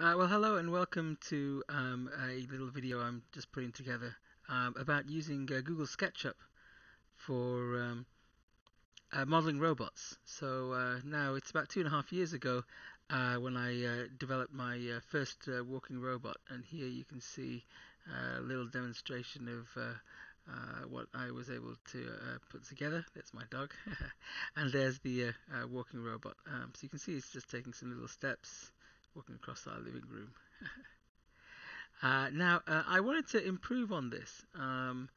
Uh, well, hello and welcome to um, a little video I'm just putting together um, about using uh, Google SketchUp for um, uh, modeling robots. So uh, now it's about two and a half years ago uh, when I uh, developed my first walking robot, and here you can see a little demonstration of what I was able to put together. There's my dog, and there's the walking robot. Um, so you can see it's just taking some little steps walking across our living room. uh, now, uh, I wanted to improve on this, um,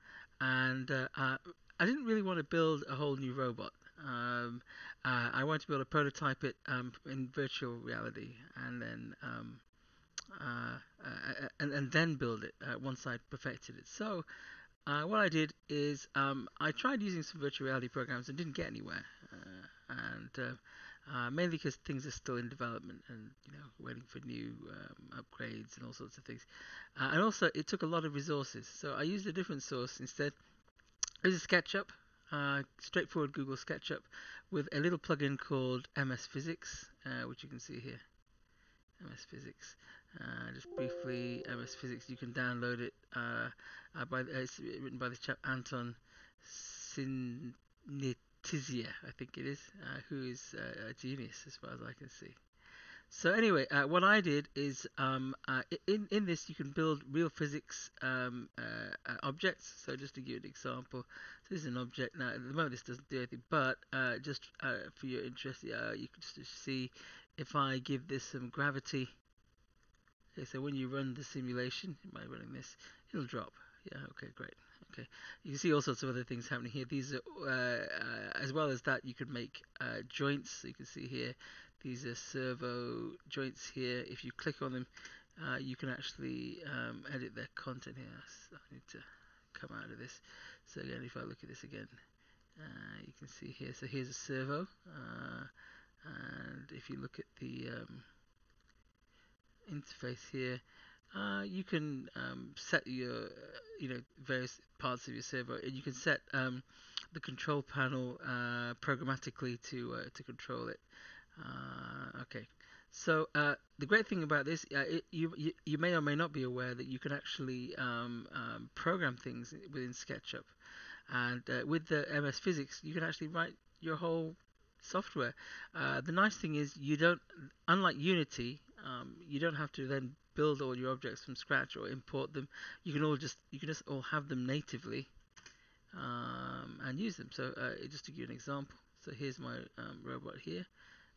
and uh, uh, I didn't really want to build a whole new robot. Um, uh, I wanted to be able to prototype it um, in virtual reality, and then um, and, and then build it once I'd perfected it. So. Uh, what I did is um, I tried using some virtual reality programs and didn't get anywhere. Uh, and uh, mainly because things are still in development and you know waiting for new um, upgrades and all sorts of things. Uh, and also, it took a lot of resources, so I used a different source instead. This a SketchUp, uh, straightforward Google SketchUp, with a little plugin called MS Physics, uh, which you can see here. MS Physics. Uh, just briefly, MS Physics. You can download it. Uh, by it's written by this chap Anton Sinit Tizia, I think it is, uh, who is uh, a genius as far as I can see. So anyway, uh, what I did is um, uh, in in this you can build real physics um, uh, uh, objects. So just to give you an example, so this is an object. Now at the moment this doesn't do anything, but just for your interest, you can just see if I give this some gravity. Okay, so when you run the simulation, by running this, it'll drop. Yeah, okay, great. Okay, you can see all sorts of other things happening here. These are, uh, uh, as well as that, you can make uh, joints. You can see here, these are servo joints here. If you click on them, uh, you can actually um, edit their content here. So I need to come out of this. So again, if I look at this again, uh, you can see here. So here's a servo, uh, and if you look at the um, interface here, uh, you can um, set your, you know, various parts of your servo, and you can set um, the control panel uh, programmatically to uh, to control it. Uh, okay, so uh, the great thing about this, uh, it, you, you, you may or may not be aware that you can actually um, um, program things within SketchUp, and with the MS Physics, you can actually write your whole software. the nice thing is you don't, unlike Unity, um, you don't have to then build all your objects from scratch or import them. You can all just you can just all have them natively um, and use them. So uh, just to give you an example, so here's my um, robot here.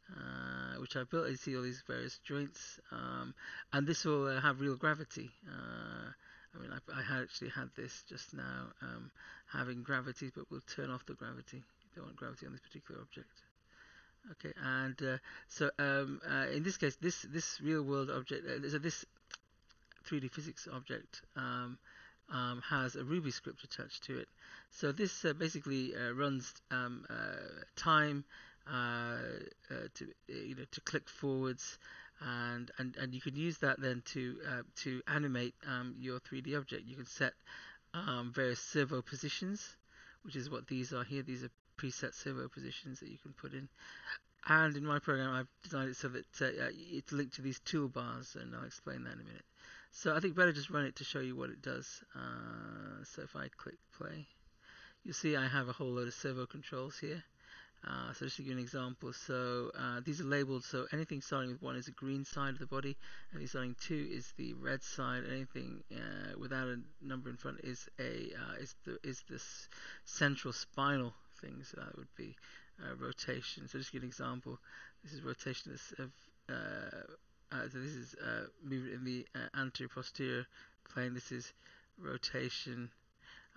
Uh, which I built. You see all these various joints, um, and this will uh, have real gravity. Uh, I mean, I, I, actually had this just now um, having gravity, but we'll turn off the gravity. You don't want gravity on this particular object. Okay, and uh, so um, uh, in this case, this this real world object, uh, so this 3D physics object um, um, has a Ruby script attached to it. So this uh, basically uh, runs um, uh, time to you know to click forwards, and and and you can use that then to to animate um, your 3D object. You can set um, various servo positions, which is what these are here. These are preset servo positions that you can put in. And in my program, I've designed it so that uh, it's linked to these toolbars, and I'll explain that in a minute. So I think better just run it to show you what it does. Uh, so if I click play, you'll see I have a whole load of servo controls here. Uh, so just to give you an example, so uh, these are labeled, so anything starting with 1 is the green side of the body, anything starting 2 is the red side, anything uh, without a number in front is a uh, is the is this central spinal thing, so that would be uh, rotation. So just give an example. This is rotation of, uh, uh, so this is uh, movement in the uh, anterior posterior plane. This is rotation.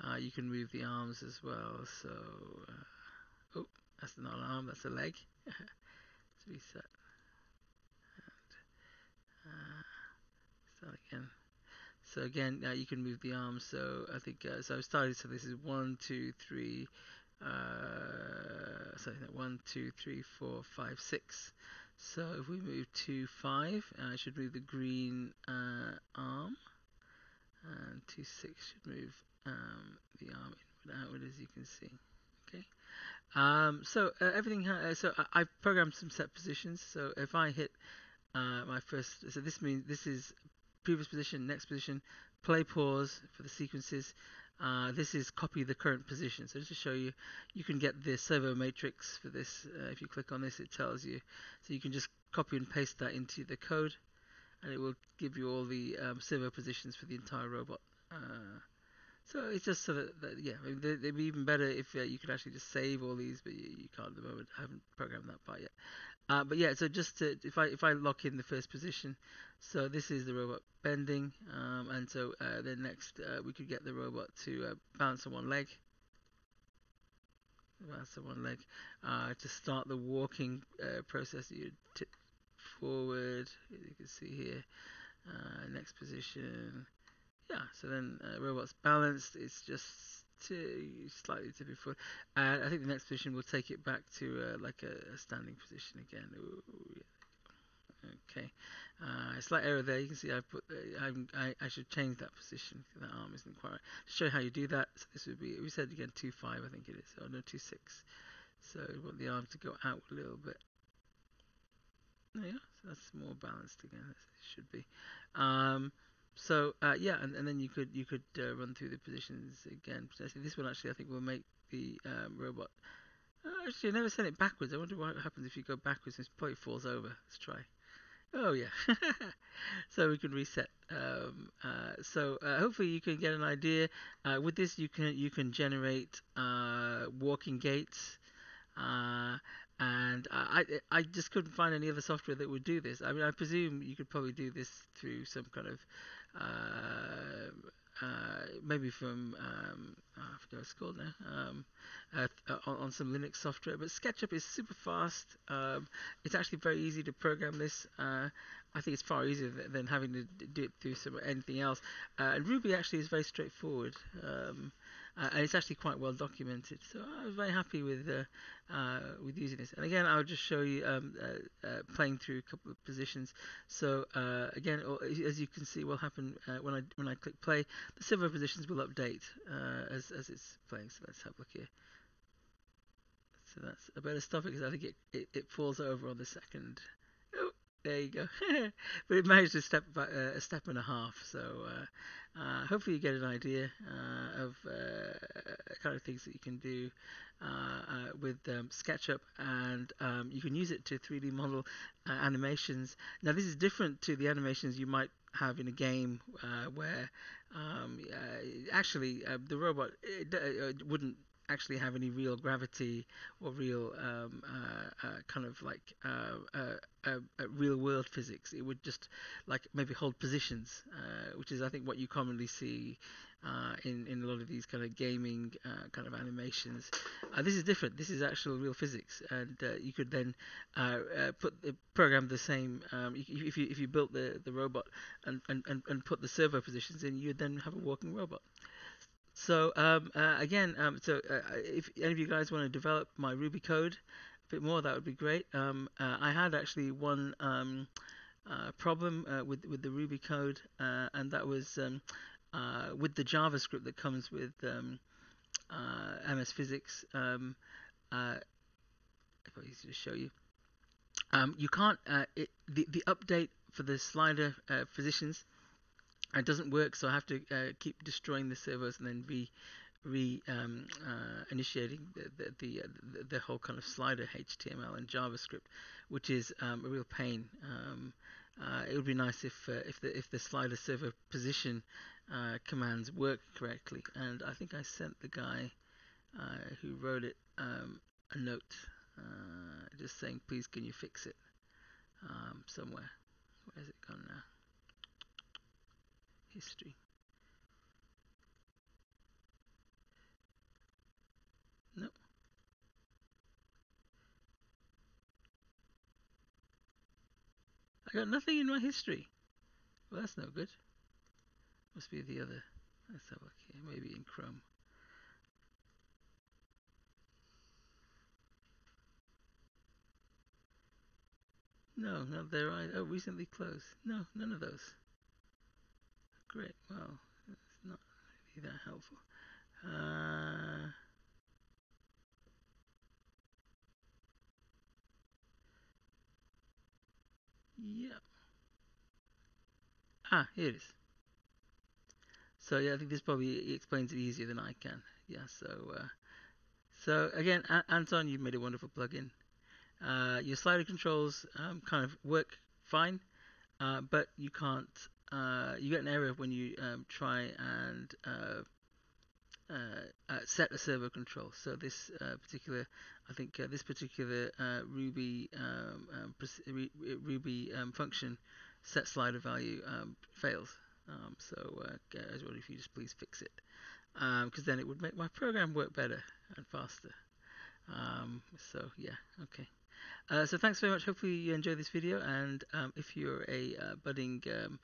Uh, you can move the arms as well. So, oh, that's not an arm, that's a leg. to be set. And, start again. So again, now you can move the arms. So I think so. I started. So this is one, two, three uh, so one, two, three, four, five, six. So if we move to five, I should move the green uh, arm, and two six should move um, the arm inward outward, as you can see. Okay. Um, so uh, everything. Uh, so I, have programmed some set positions. So if I hit uh, my first. So this means this is previous position, next position, play pause for the sequences. Uh, this is copy the current position. So just to show you, you can get the servo matrix for this. Uh, if you click on this, it tells you. So you can just copy and paste that into the code, and it will give you all the um, servo positions for the entire robot. Uh, so it's just so that, that yeah, I mean, they, would be even better if uh, you could actually just save all these, but you, you, can't at the moment. I haven't programmed that part yet. Uh, but yeah, so just to, if I if I lock in the first position, so this is the robot bending, um, and so uh, then next uh, we could get the robot to uh, bounce on one leg, bounce on one leg, uh, to start the walking uh, process. You tip forward, you can see here, next position, yeah. So then robot's balanced. It's just to slightly tipping forward. And I think the next position will take it back to uh, like a, a, standing position again. Ooh, yeah. Okay, uh, slight error there. You can see I put uh, I, I should change that position. That arm isn't quite right. To show how you do that, so this would be we said again two five. I think it is. Oh no, two six. So we want the arm to go out a little bit. There you go. So that's more balanced again. As it should be. Um, so uh, yeah, and, and then you could you could uh, run through the positions again. This one actually I think will make the um, robot. Uh, actually, I never sent it backwards. I wonder what happens if you go backwards. It probably falls over. Let's try. Oh yeah. so we can reset. Um, uh, so uh, hopefully you can get an idea. Uh, with this, you can you can generate walking gaits. and I I just couldn't find any other software that would do this. I mean, I presume you could probably do this through some kind of uh, uh, maybe from um, oh, I forget what it's called now. Um, uh, on, on, some Linux software, but SketchUp is super fast. Um, it's actually very easy to program this. Uh, I think it's far easier than having to do it through some anything else. Uh, and Ruby actually is very straightforward. Um, uh, and it's actually quite well documented. So I was very happy with uh, uh, with using this. And again, I'll just show you um, uh, playing through a couple of positions. So again, as you can see, what will happen when I when I click play, the servo positions will update as as it's playing. So let's have a look here. So that's a better stop it because I think it, it, it falls over on the second. There you go. but it managed to step back, a step and a half. So uh, hopefully you get an idea uh, of uh, kind of things that you can do uh, with um, SketchUp and um, you can use it to 3D model uh, animations. Now this is different to the animations you might have in a game where um, actually the robot wouldn't actually have any real gravity or real um, uh, uh, kind of like uh, uh, uh real world physics. It would just like maybe hold positions, which is I think what you commonly see in in a lot of these kind of gaming kind of animations. this is different. This is actual real physics, and you could then put the program the same. Um, if you if you built the the robot and, and, and put the servo positions in, you'd then have a walking robot. So um, uh, again, um, so uh, if any of you guys want to develop my Ruby code a bit more, that would be great. Um, uh, I had actually one um, uh, problem uh, with with the Ruby code, uh, and that was um, with the JavaScript that comes with um, MS Physics. Um, if I used to show you, you can't it, the the update for the slider positions it doesn't work, so I have to uh, keep destroying the servers and then re re um, uh, initiating the the, the, uh, the, the whole kind of slider HTML and JavaScript, which is um, a real pain. Um, uh, it would be nice if uh, if the if the slider servo position uh, commands work correctly. And I think I sent the guy who wrote it um, a note just saying, please can you fix it um, somewhere. Where's it gone now? History. No. I got nothing in my history. Well, that's no good. Must be the other. Let's have a look here. Maybe in Chrome. No, not there either. Oh, recently closed. No, none of those. Great. Well, it's not really that helpful. Uh, Yeah. Ah, here it is. So yeah, I think this probably explains it easier than I can. Yeah. So uh, so again, a- Anton, you've made a wonderful plugin. Uh, your slider controls um, kind of work fine, uh, but you can't. Uh, you get an error when you um, try and uh, uh, uh, set a servo control. So this particular, I think this particular Ruby um, um, Ruby um, function set slider value um, fails. Um, so uh, was wondering if you just please fix it, because um, then it would make my program work better and faster. so yeah, okay. Uh, so thanks very much. Hopefully you enjoyed this video, and um, if you're a uh, budding um,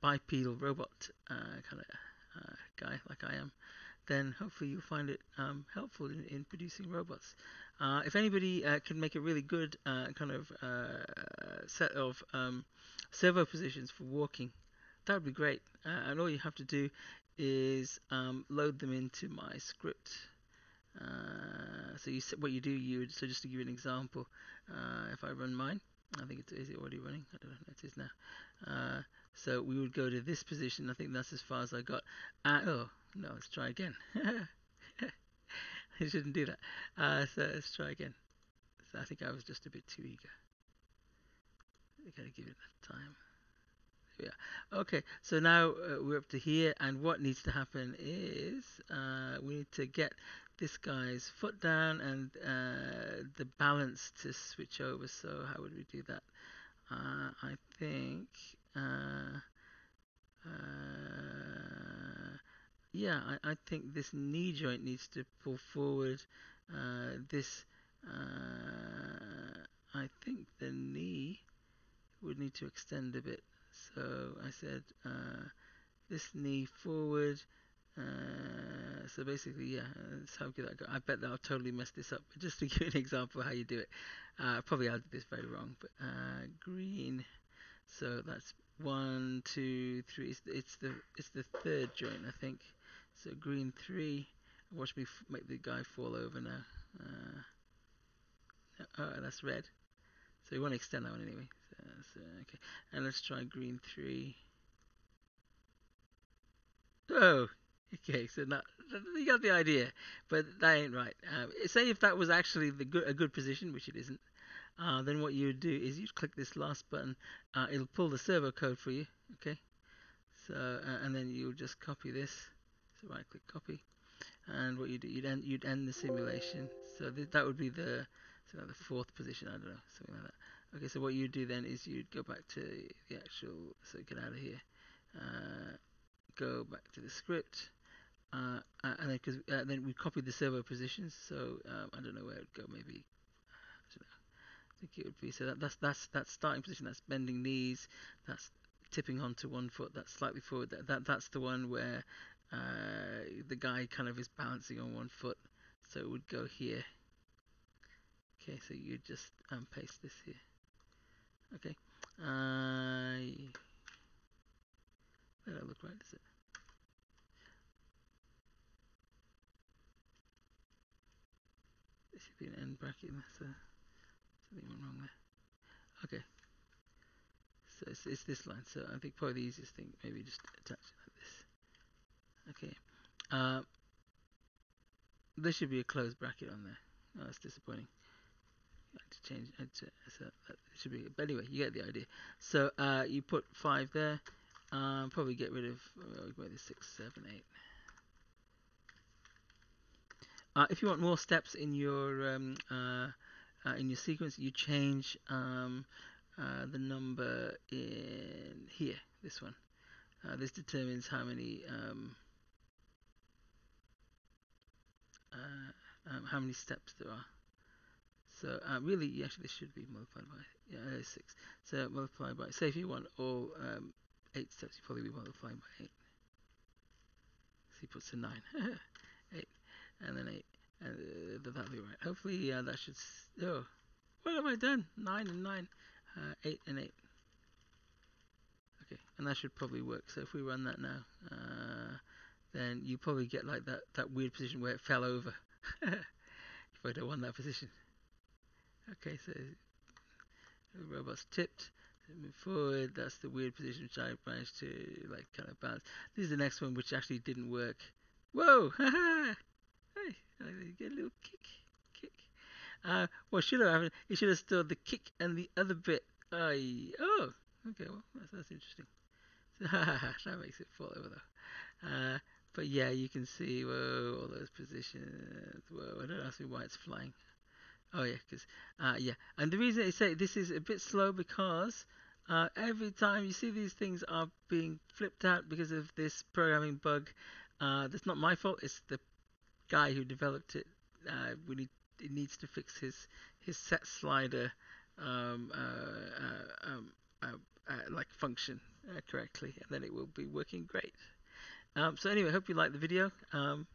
bipedal robot kind of uh, guy like I am, then hopefully you'll find it um, helpful in, in, producing robots. Uh, if anybody uh, can make a really good kind of set of um, servo positions for walking, that would be great. and all you have to do is um, load them into my script. Uh, so you what you do you so just to give you an example uh, if I run mine I think it's is it already running? I don't know it is now. Uh, so we would go to this position. I think that's as far as I got. Uh, oh no let's try again. I shouldn't do that. Uh, so let's try again. So I think I was just a bit too eager. I gotta give it time. Yeah. Okay, so now uh, we're up to here, and what needs to happen is uh, we need to get this guy's foot down and uh, the balance to switch over. So how would we do that? Uh, I think, uh, uh yeah, I, I, think this knee joint needs to pull forward. Uh, this, I think the knee would need to extend a bit. So I said this knee forward. Uh, so basically, yeah, that's how good that go. I bet that I'll totally mess this up. But just to give you an example of how you do it, uh, probably I did this very wrong. But uh, green, so that's one, two, three. It's, it's, the it's the third joint, I think. So green three. Watch me make the guy fall over now. Uh, oh, that's red. So we want to extend that one anyway. So, so, okay, and let's try green three. Oh, Okay, so now you got the idea, but that ain't right. Uh, say if that was actually the good, a good position, which it isn't, uh, then what you would do is you'd click this last button. Uh, it'll pull the servo code for you. Okay, so uh, and then you'll just copy this. So right click copy, and what you do you'd end you'd end the simulation. So th that would be the so the fourth position. I don't know something like that. Okay, so what you do then is you'd go back to the actual. So get out of here. Uh, go back to the script uh, uh, and then because uh, then we copied the servo positions, so um, I don't know where it would go. Maybe I think it would be so that, that's that's that starting position. That's bending knees. That's tipping onto one foot. That's slightly forward. That, that that's the one where uh, the guy kind of is balancing on one foot. So it would go here. Okay, so you just um, paste this here. Okay. Uh, that look right, it? Should be an end bracket. A, something went wrong there. Okay. So it's, it's this line. So I think probably the easiest thing, maybe just attach it like this. Okay. Uh, there should be a closed bracket on there. Oh, that's disappointing. I had to change. I had to, so that should be. But anyway, you get the idea. So uh, you put five there. Um, probably get rid of. Uh, with six, seven, eight. Uh, if you want more steps in your um, uh, uh, in your sequence, you change um, uh, the number in here. This one. Uh, this determines how many um, uh, um, how many steps there are. So really, actually, this should be multiplied by yeah, six. So multiplied by. Say if you want all um, eight steps, you probably be multiplying by eight. So he puts a nine. eight and then 8. And uh, that'll be right. Hopefully uh, that should... Oh, what have I done? 9 and 9. Uh, 8 and 8. Okay, and that should probably work. So if we run that now, uh, then you probably get like that, that weird position where it fell over. if I don't want that position. Okay, so The robot's tipped. Move forward. That's the weird position which I managed to like kind of balance. This is the next one which actually didn't work. Whoa! Get a little kick, kick. Uh, well, should have happened. It should have stored the kick and the other bit. Oh, okay. Well, that's, that's interesting. That makes it fall over though. Uh, but yeah, you can see whoa, all those positions. Whoa, I don't ask me why it's flying. Oh yeah, because uh, yeah, and the reason they say this is a bit slow because uh, every time you see these things are being flipped out because of this programming bug. Uh, that's not my fault. It's the guy who developed it. Uh, we need it needs to fix his his set slider um, uh, uh, um, uh, like function correctly, and then it will be working great. Um, so anyway, hope you liked the video. Um,